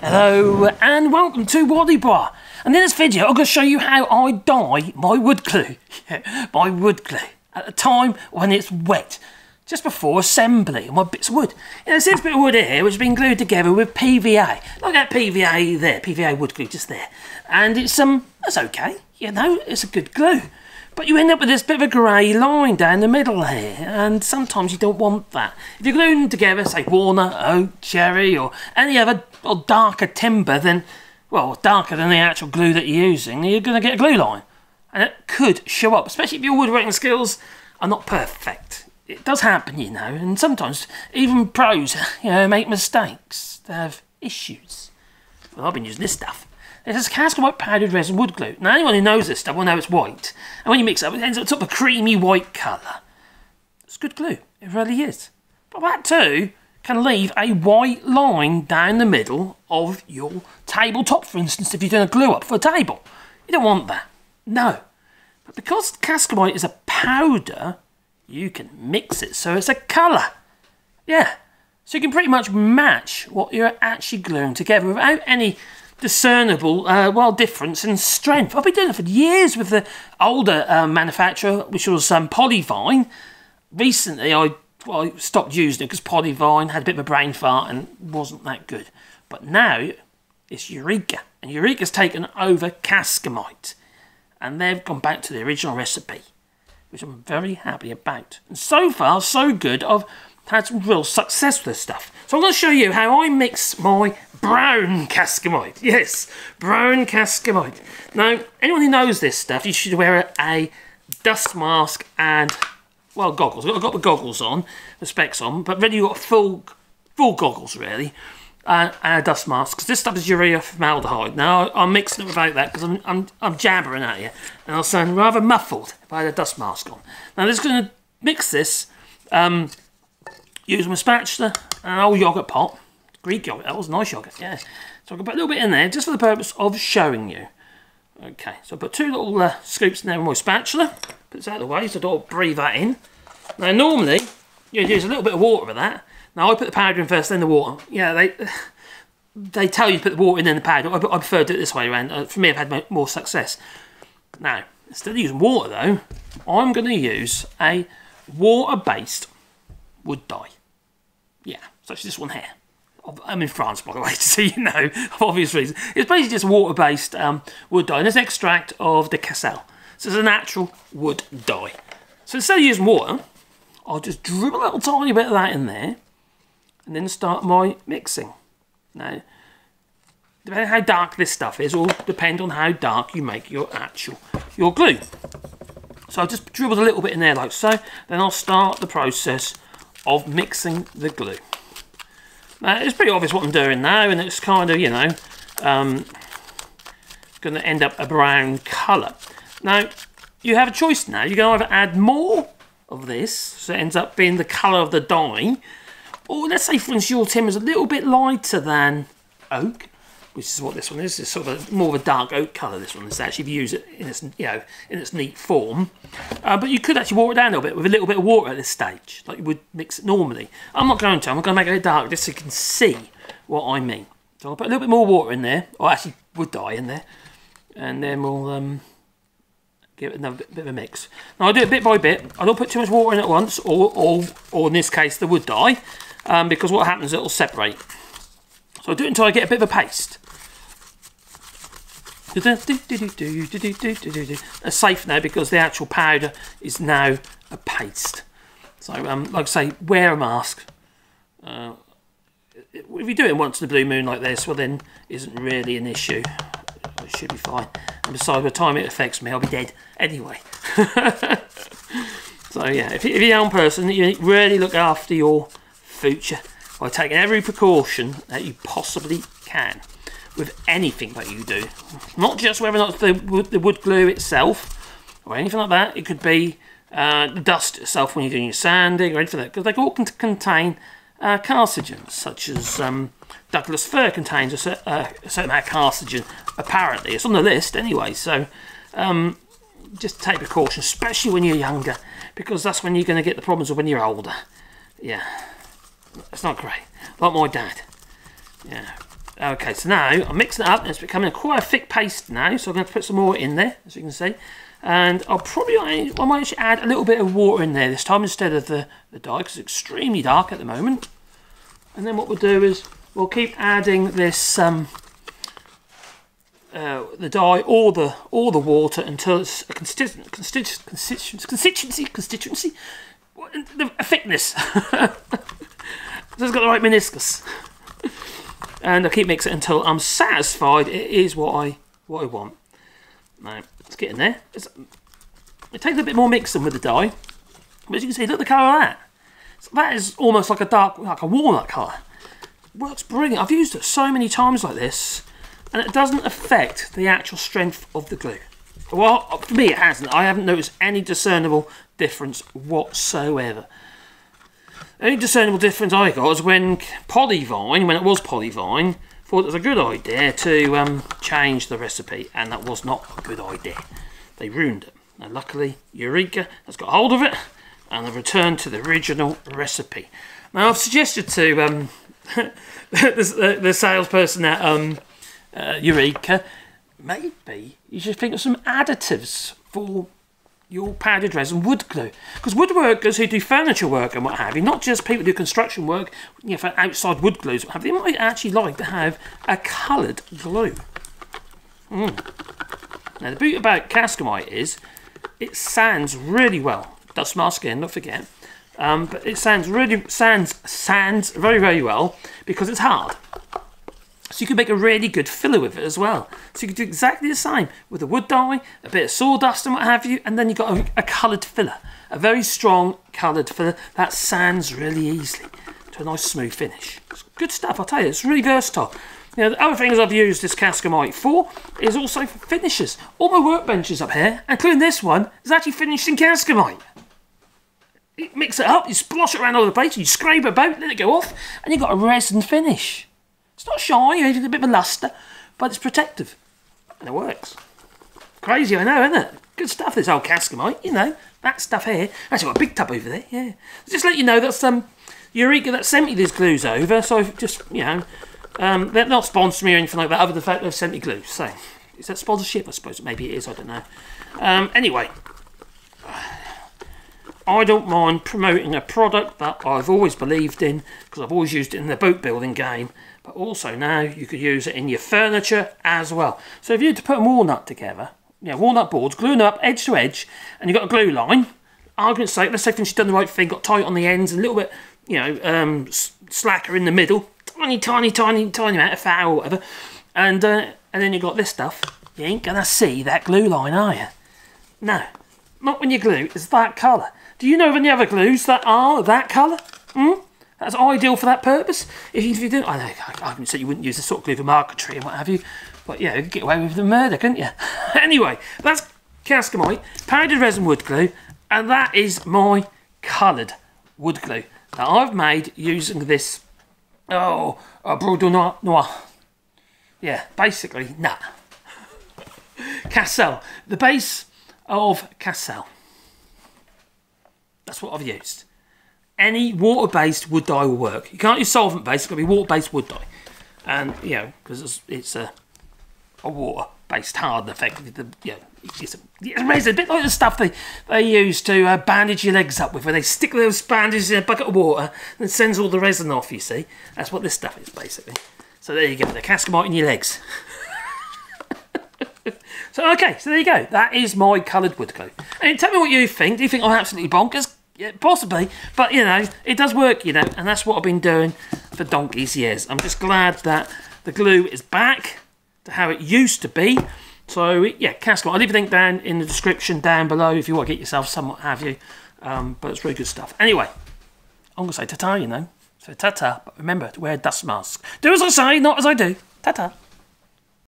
Hello and welcome to Wallybois. And in this video I'm going to show you how I dye my wood glue. My wood glue. At a time when it's wet. Just before assembly my bits of wood. You know, this bit of wood here which has been glued together with PVA. Look at that PVA there, PVA wood glue just there. And it's um that's okay. You know, it's a good glue. But you end up with this bit of a grey line down the middle here, and sometimes you don't want that. If you're gluing together, say walnut, oak, cherry, or any other or darker timber, then, well, darker than the actual glue that you're using, you're going to get a glue line. And it could show up, especially if your woodworking skills are not perfect. It does happen, you know, and sometimes even pros, you know, make mistakes. They have issues. Well, I've been using this stuff. It's a Cascamite powdered resin wood glue. Now, anyone who knows this stuff will know it's white. And when you mix it up, it ends up sort of a creamy white colour. It's good glue. It really is. But that too can leave a white line down the middle of your tabletop, for instance, if you're doing a glue up for a table. You don't want that. No. But because Cascamite is a powder, you can mix it so it's a colour. Yeah. So you can pretty much match what you're actually gluing together without any discernible, uh, well, difference in strength. I've been doing it for years with the older uh, manufacturer, which was um, Polyvine. Recently, I, well, I stopped using it because Polyvine had a bit of a brain fart and wasn't that good. But now it's Eureka, and Eureka's taken over Cascamite, and they've gone back to the original recipe, which I'm very happy about. And so far, so good. I've had real success with this stuff. So I'm going to show you how I mix my brown cascamite. Yes, brown cascamite. Now, anyone who knows this stuff, you should wear a dust mask and, well, goggles. I've got the goggles on, the specs on, but really you've got full, full goggles, really, uh, and a dust mask, because this stuff is urea formaldehyde. Now, I'm mixing it without that, because I'm, I'm, I'm jabbering at you, and I'll sound rather muffled if I had a dust mask on. Now, I'm just going to mix this, um, use my spatula and an old yoghurt pot, Greek yogurt. That was nice yogurt, yeah. So I can put a little bit in there just for the purpose of showing you. Okay, so I put two little uh, scoops in there with my spatula. Put this out of the way so I don't breathe that in. Now normally, you'd use a little bit of water with that. Now I put the powder in first, then the water. Yeah, they they tell you to put the water in then the powder. I, I prefer to do it this way around. Uh, for me, I've had more success. Now, instead of using water though, I'm going to use a water-based wood dye. Yeah, such as this one here. I'm in France, by the way, to so you know, for obvious reasons. It's basically just water-based um, wood dye, and it's extract of the Cassel. So it's a natural wood dye. So instead of using water, I'll just dribble a little tiny bit of that in there, and then start my mixing. Now, depending how dark this stuff is, will depend on how dark you make your actual your glue. So I've just dribbled a little bit in there like so, then I'll start the process of mixing the glue. Uh, it's pretty obvious what I'm doing now, and it's kind of, you know, um, going to end up a brown colour. Now, you have a choice now. You can either add more of this, so it ends up being the colour of the dye, or let's say, for instance, your timber is a little bit lighter than oak, which is what this one is. It's sort of a, more of a dark oak colour. This one is actually if you use it in its you know in its neat form. Uh, but you could actually water it down a little bit with a little bit of water at this stage, like you would mix it normally. I'm not going to. I'm going to make it a dark just so you can see what I mean. So I'll put a little bit more water in there, or actually wood dye in there, and then we'll um, give it another bit, bit, of a mix. Now I'll do it bit by bit. I don't put too much water in at once, or or, or in this case the wood dye, um, because what happens it'll separate. So I'll do it until I get a bit of a paste. That's safe now because the actual powder is now a paste. So, um, like I say, wear a mask. Uh, if you do it once in a blue moon like this, well then isn't really an issue. It should be fine. And besides, by the time it affects me, I'll be dead anyway. so yeah, if you're a young person, you really look after your future by taking every precaution that you possibly can with anything that you do. Not just whether or not the, the wood glue itself or anything like that. It could be uh, the dust itself when you're doing your sanding or anything like that. Because they all can contain uh, carcinogens, such as um, Douglas fir contains a, cer uh, a, certain amount of carcinogen, apparently. It's on the list anyway, so um, just take precaution, especially when you're younger, because that's when you're going to get the problems of when you're older. Yeah, it's not great. Like my dad. Yeah, Okay, so now I'm mixing it up and it's becoming quite a thick paste now. So I'm going to put some more in there, as you can see. And I'll probably, I might actually add a little bit of water in there this time instead of the, the dye because it's extremely dark at the moment. And then what we'll do is we'll keep adding this, um, uh, the dye or the or the water until it's a constituency, constituency, constituency, constituency, a thickness. so it's got the right meniscus and I keep mixing until I'm satisfied it is what I what I want. Now let's get in there. It's, it takes a bit more mixing with the dye, but as you can see, look at the colour of that. So that is almost like a dark, like a walnut colour. Works brilliant. I've used it so many times like this, and it doesn't affect the actual strength of the glue. Well, for me it hasn't. I haven't noticed any discernible difference whatsoever. The only discernible difference I got was when Polyvine, when it was Polyvine, thought it was a good idea to um, change the recipe, and that was not a good idea. They ruined it. Now, luckily, Eureka has got hold of it, and they've returned to the original recipe. Now, I've suggested to um, the, the, salesperson at um, uh, Eureka, maybe you should think of some additives for your powdered resin wood glue. Because woodworkers who do furniture work and what have you, not just people who do construction work, you know, for outside wood glues, what have you, they might actually like to have a coloured glue. Mm. Now the beauty about Cascamite is it sands really well. Dust mask again, don't forget. Um, but it sands really sands sands very very well because it's hard. So you can make a really good filler with it as well. So you can do exactly the same with a wood dye, a bit of sawdust and what have you, and then you've got a, a coloured filler. A very strong coloured filler that sands really easily to a nice smooth finish. It's good stuff, I'll tell you, it's really versatile. You know, the other things I've used this Cascamite for is also for finishes. All my workbenches up here, including this one, is actually finished in Cascamite. You mix it up, you splosh it around all the place, you scrape about, let it go off, and you've got a resin finish. It's not shiny, it's a bit of a luster, but it's protective. And it works. Crazy, I know, isn't it? Good stuff, this old Cascamite, you know. That stuff here. Actually, got a big tub over there, yeah. Just let you know, that's um, Eureka that sent me these glues over, so just, you know, um, they're not sponsoring me or anything like that, other than the fact they've sent me glues. So, is that sponsorship? I suppose maybe it is, I don't know. Um, anyway, I don't mind promoting a product that I've always believed in, because I've always used it in the boat building game, but also now you could use it in your furniture as well. So if you had to put a walnut together, yeah, walnut boards, gluing up edge to edge, and you've got a glue line, argument's sake, let's say she's done the right thing, got tight on the ends, a little bit, you know, um, slacker in the middle, tiny, tiny, tiny, tiny amount of fat or whatever, and uh, and then you've got this stuff, you ain't gonna see that glue line, are you? No, not when you glue, it's that colour. Do you know of any other glues that are that colour? Hmm? That's ideal for that purpose. If you, if you didn't, I know, I, I said you wouldn't use the sort of glue for marquetry and what have you, but yeah, you could get away with the murder, couldn't you? anyway, that's Cascamite, powdered resin wood glue, and that is my coloured wood glue that I've made using this, oh, a Bordeaux Noir. noir. Yeah, basically, nah. Cassel, the base of Cassel. That's what I've used any water-based wood dye will work. You can't use solvent-based, it's got to be water-based wood dye. And, you know, because it's, it's, a, a water-based hardener, effectively. The, you know, it's, a, it's a bit like the stuff they, they use to uh, bandage your legs up with, where they stick those bandages in a bucket of water and sends all the resin off, you see. That's what this stuff is, basically. So there you go, the cascamite in your legs. so, okay, so there you go. That is my coloured wood glue. And tell me what you think. Do you think I'm absolutely bonkers? Yeah, possibly, but you know, it does work, you know, and that's what I've been doing for donkey's years. I'm just glad that the glue is back to how it used to be. So, yeah, Castle. I'll leave a link down in the description down below if you want to get yourself some, what have you. Um, but it's really good stuff. Anyway, I'm going to say ta-ta, you know. So ta-ta, but remember to wear a dust mask. Do as I say, not as I do. Ta-ta.